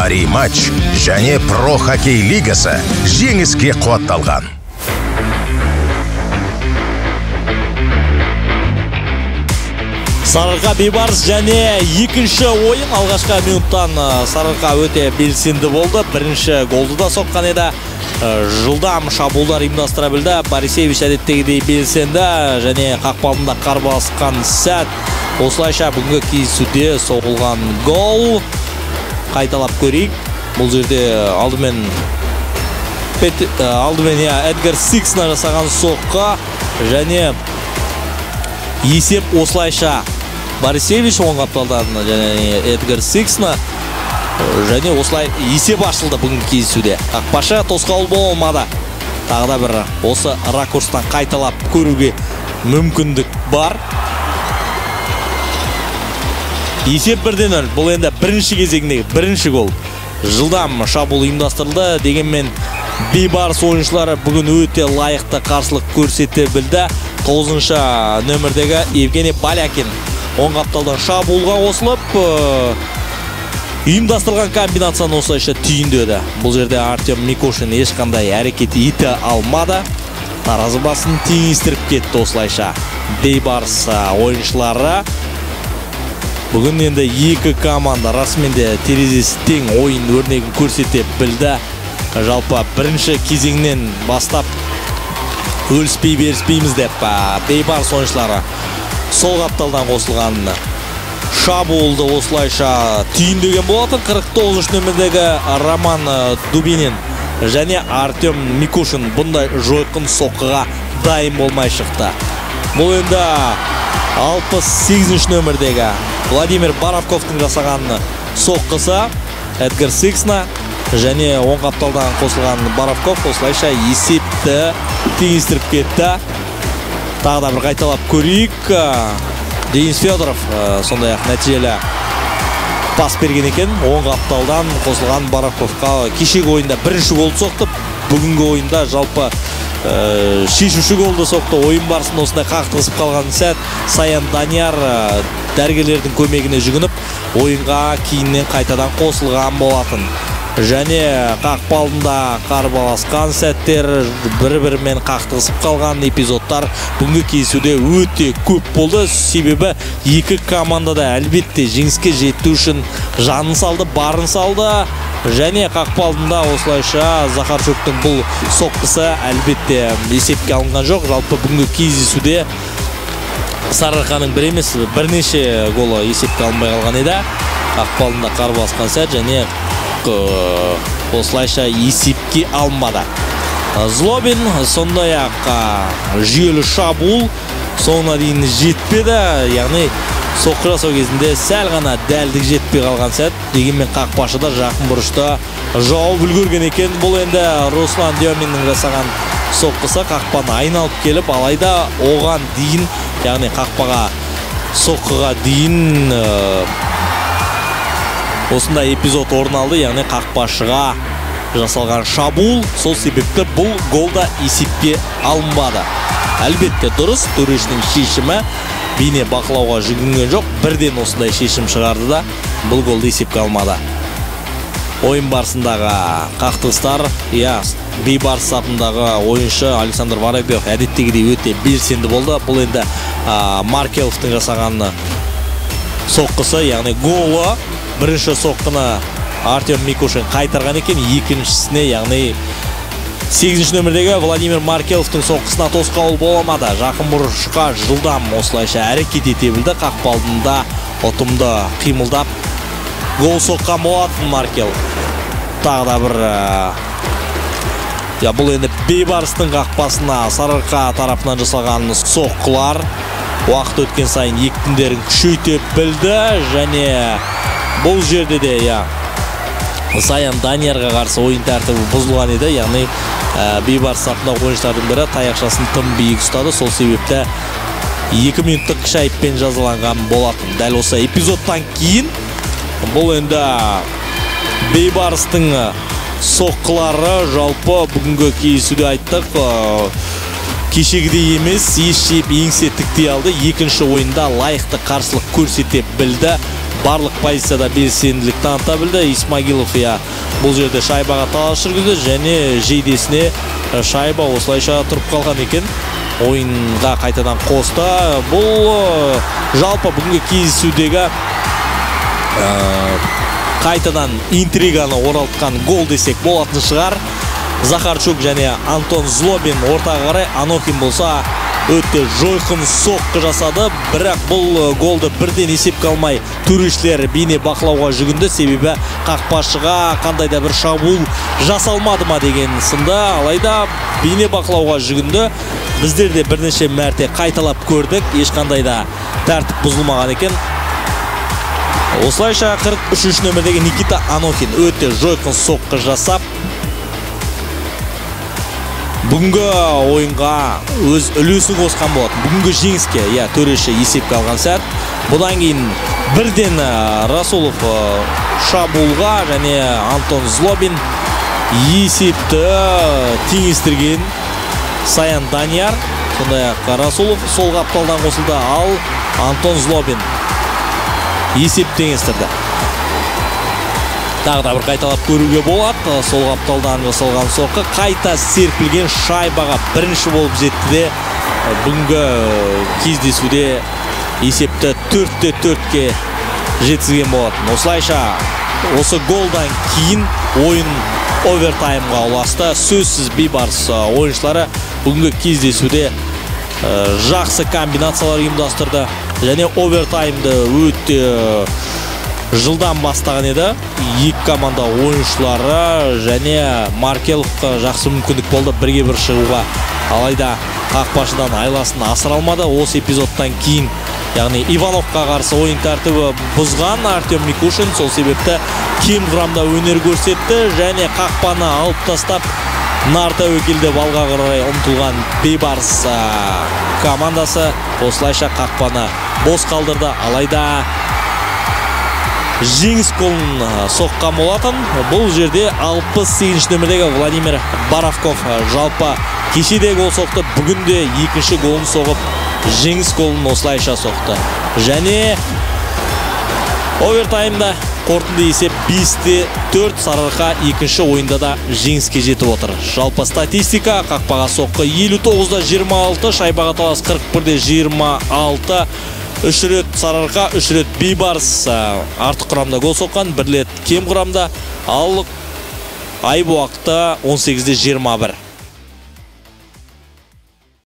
пари матч және про хоккей лигасы жеңіске қуатталған. Сарыарқа бейбарыс және екінші ойын алғашқы минуттан сарыарқа өте белсенді болды. Бірінші голды да соққан еді. Э, жылдам шабуылдар ұйымдастыра білді. Борисевич әдеттегідей белсенді және қақпа қар басқан сәт. Осылайша бүгінгі кездесуде соғылған гол. Қайталап көрейік. Бұл жерде алдымен э, алдымен иә эдгар сиксна жасаған соққы және есеп осылайша. Борисевич оң қапталдан және эдгар сиксна және осылай есеп ашылды бүгінгі кездесуде. Қақпашы тосқауыл бола алмады. Тағы да бір осы ракурстан қайталап көруге мүмкіндік бар. Есеп бірден нөл бұл енді бірінші кезеңдегі бірінші гол. Жылдам шабуыл ұйымдастырылды дегенмен бейбарыс ойыншылары бүгін өте лайықты қарсылық көрсете білді. Тоғызыншы нөмірдегі евгений балякин оң қапталдан шабуылға қосылып ұйымдастырылған комбинацияны осылайша түйіндеді. Бұл жерде артем микошин ешқандай әрекет ете алмады. Таразы басын теңестіріп кетті осылайша. Бейбарыс ойыншылары бүгін енді екі команда расымен де терезесі тең ойын өрнегін көрсете білді. Жалпы бірінші кезеңнен бастап өліспей беріспейміз деп бейбарыс ойыншылары сол қапталдан қосылған шабуылды осылайша. Түйіндеген болатын 49 нөмірдегі роман дубинин және артем микушин бұндай жойқын соққыға дайын болмай шықты. Бұл енді 68 нөмірдегі владимир баравковтың жасаған соққысы эдгар сиксна және оң қапталдан қосылған баравков осылайша есепті теңестіріп кетті. Тағы да бір қайталап көрейік. Денис федоров сондай ақ нәтижелі пас берген екен. Оң қапталдан қосылған бараковқа кешегі ойында бірінші гол соқты бүгінгі ойында жалпы ә, шешуші голды соқты ойын барысында осындай қақтығысып қалған сәт саян данияр ә, дәрігерлердің көмегіне жүгініп ойынға кейіннен қайтадан қосылған болатын. Және қақпалында қарбаласқан сәттер бір бірімен қақтығысып қалған эпизодтар бүгінгі кездесуде өте көп болды. Себебі екі команда да әлбетте жеңіске жету үшін жанын салды барын салды. Және қақпалында осылайша захарчуктың бұл соққысы әлбетте есепке алынған жоқ. Жалпы бүгінгі кездесуде сарыарқаның бір емес бірнеше голы есепке алынбай қалған еді. Қақпалында қар басқан сәт және осылайша есепке алмады. Злобин сондай ақ жүйелі шабуыл соңына дейін жетпеді. Яғни соққы жасау кезінде сәл ғана дәлдік жетпей қалған сәт. Дегенмен қақпашы да жақын бұрышта жауып үлгерген екен. Бұл енді руслан деминнің жасаған соққысы. Қақпаны айналып келіп алайда оған дейін яғни қақпаға соққыға дейін осындай эпизод орын алды. Яғни қақпашыға жасалған шабуыл сол себепті бұл гол да есепке алынбады. Әлбетте дұрыс төрешінің шешімі бейне бақылауға жүгінген жоқ бірден осындай шешім шығарды да бұл голды есепке алмады. Ойын барысындағы қақтығыстар иә бейбарыс сапындағы ойыншы александр воробьев әдеттегідей өте белсенді болды. Бұл енді маркеловтың жасаған соққысы яғни голы бірінші соққыны артем микушин қайтарған екен екіншісіне яғни сегізінші нөмірдегі владимир маркеловтың соққысына тосқауыл бола алмады жақын бұрышқа жылдам осылайша әрекет ете білді қақпа ұтымды қимылдап гол соққан болатын маркел. Тағы да бір иә бұл енді бейбарыстың қақпасына сарыарқа тарапынан жасалған соққылар уақыт өткен сайын екпіндерін күшейте білді және бұл жерде де иә саян даниярға қарсы ойын тәртібі бұзылған еді. Яғни ә, бейбарыс сапындағы ойыншылардың бірі таяқшасын тым биік ұстады. Сол себепті екі минуттық кіші айыппен жазаланған болатын. Дәл осы эпизодтан кейін бұл енді бейбарыстың соққылары жалпы бүгінгі кездесуде айттық. Кешегідей емес еш жеп еңсе тіктей алды. Екінші ойында лайықты қарсылық көрсете білді. Барлық позицияда белсенділік таныта білді исмагилов иә бұл жерде шайбаға талас жүргізді және жейдесіне э, шайба осылайша тұрып қалған екен. Ойынға қайтадан қосты. Бұл э, жалпы бүгінгі кездесудегі э, қайтадан интриганы оралтқан гол десек болатын шығар. Захарчук және антон злобин ортаға қарай анохин болса өте жойқын соққы жасады. Бірақ бұл голды бірден есепке алмай төрешілер бейне бақылауға жүгінді. Себебі қақпашыға қандай да бір шабуыл жасалмады ма деген сынды алайда бейне бақылауға жүгінді. Біздер де бірнеше мәрте қайталап көрдік. Ешқандай да тәртіп бұзылмаған екен. Осылайша 43 нөмірдегі никита анохин өте жойқын соққы жасап бүгінгі ойынға өз үлесін қосқан болатын. Бүгінгі жеңіске иә төреші есепке алған сәт. Бұдан кейін бірден расулов шабуылға және антон злобин есепті теңестірген саян данияр. Сондай ақ расулов сол қапталдан қосылды. Ал антон злобин есеп теңестірді. Тағы да бір қайталап көруге болады. Сол қапталдан жасалған соққы қайта серпілген шайбаға бірінші болып жетті де бүгінгі кездесуде есепті төртте төртке жеткізген болатын. Осылайша осы голдан кейін ойын овертаймға ұласты. Сөзсіз бейбарыс ойыншылары бүгінгі кездесуде жақсы комбинациялар ұйымдастырды және овертаймды өте жылдан бастаған еді. Екі команда ойыншылары және маркеловқа жақсы мүмкіндік болды. Бірге бір шығуға. Алайда қақпашыдан айласын асыра алмады. Осы эпизодтан кейін яғни ивановқа қарсы ойын тәртібі бұзған артем микушин. Сол себепті кем құрамда өнер көрсетті және қақпаны алып тастап нар тәуекел алға қарай ұмтылған бейбарыс командасы осылайша қақпаны бос қалдырды. Алайда жеңіс голын соққан болатын. Бұл жерде 68 нөмірдегі владимир боровков жалпы кеше де гол соқты бүгін де екінші голын соғып жеңіс голын осылайша соқты. Және овертаймда қорытынды есеп 5-те 4 сарыарқа екінші ойында да жеңіске жетіп отыр. Жалпы статистика қақпаға соққы 59-да 26 шайбаға талас 41-де 26 үш рет сарыарқа үш рет бейбарыс артық құрамда гол соққан бір рет кем құрамда. Ал айып уақыты 18-де 21